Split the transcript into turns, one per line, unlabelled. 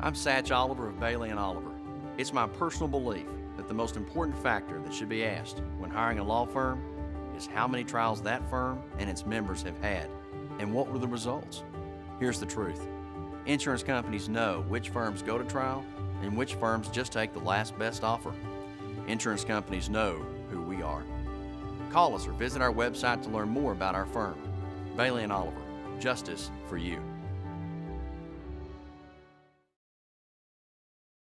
I'm Satch Oliver of Bailey and Oliver. It's my personal belief that the most important factor that should be asked when hiring a law firm is how many trials that firm and its members have had and what were the results. Here's the truth. Insurance companies know which firms go to trial and which firms just take the last best offer. Insurance companies know who we are. Call us or visit our website to learn more about our firm. Bailey and Oliver, justice for you.